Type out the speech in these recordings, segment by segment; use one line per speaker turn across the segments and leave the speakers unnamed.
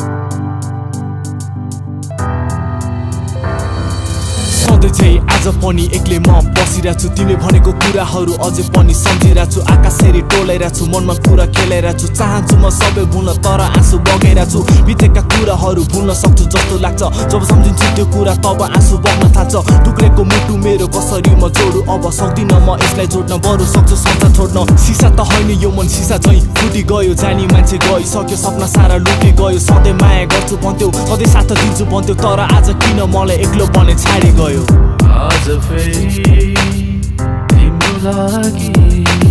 you सधैँ चाहिँ आज पनि एक्लै म बसिरहेको छु तिमीले भनेको कुराहरू अझै पनि सम्झिरहेको छु आकाश हेरी टोलाइरहेको छु मनमा कुरा खेलाइरहेको छु चाहन्छु म सबै भुल्न तर आँसु बगाइरहेको छु बितेका कुराहरू भुल्न सक्छु जस्तो लाग्छ। जब सम्झिन्छु त्यो कुरा तब आँसु बग्न थाल्छ। टुक्रेको मुटु मेरो कसरी म जोडु? अब सक्दिनँ म यसलाई जोड्न बरु सक्छु संसार छोड्न। सिसा त होइन यो मन सिसा झैँ फुटी गयो। जानी मान्छे गइसक्यो सपना सारा लुटी गयो। सधैँ माया गर्छु भन्थ्यौ सधैँ साथ दिन्छु भन्थ्यौ तर आज किन मलाई एक्लो बने छाडी गयो
आज फेरि तिम्रो लागि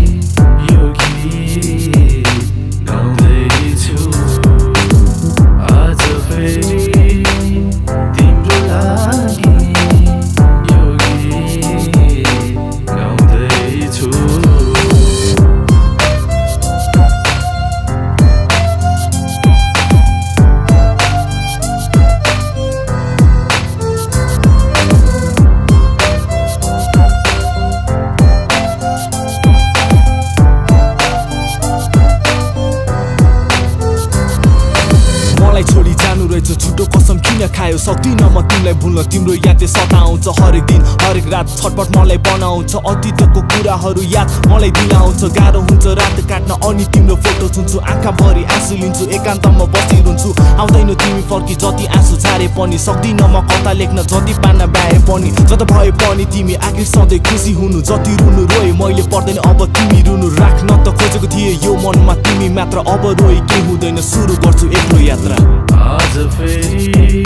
किन खायो सक्दिनँ म तिमीलाई भुल्न। तिम्रो यादले सताउँछ हरेक दिन हरेक रात छटपट मलाई बनाउँछ। अतीतको कुराहरू याद मलाई दिलाउँछ। गाह्रो हुन्छ रात काट्न अनि तिम्रो फोटो छुन्छु आँखाभरि आँसु लिन्छु एकान्तमा बसिरहन्छु। आउँदैन तिमी फर्की जति आँसु छारे पनि। सक्दिनँ म कथा लेख्न जति पान्न भए पनि। जता भए पनि तिमी आखिर सधैँ खुसी हुनु जति रुनु रोए मैले पर्दैन अब तिमी रुनु राख्न त खोजेको थिएँ यो मनमा तिमी मात्र अब रोए के हुँदैन सुरु गर्छु एक्लो यात्रा।
आज फेरि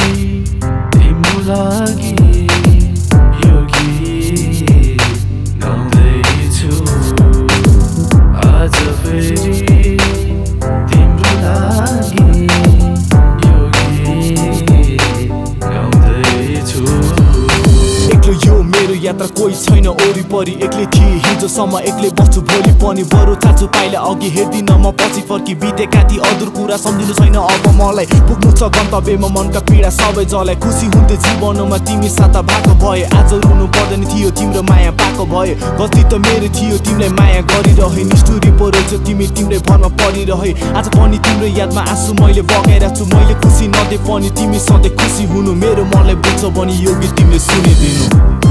तिम्रो
मेरो यात्रा कोही छैन वरिपरि। एक्लै थिए हिजोसम्म एक्लै बस्छु भोलि पनि। बरु चान्छु पाइला अघि हेर्दिनँ म पछि फर्की बितेका ती अधुर कुरा सम्झिनु छैन अब मलाई पुग्नु छ गन्तव्यमा। मनका पीडा सबै जलाई खुसी हुन्थ्यो जीवनमा तिमी साता भएको भए। आज रुनु पर्दैन थियो तिम्रो माया पाएको भए। गल्ती त मेरो थियो तिमीलाई माया गरिरहे। निष्ठुरी जो तिमी तिम्रै भरमा परिरहे। आज पनि तिम्रो यादमा आँसु मैले बगाइरहेको छु। मैले खुसी नदे पनि तिमी सधैँ खुसी हुनु। मेरो मनलाई बुझ्छ भने यो गीत तिमीले सुनिदिनु।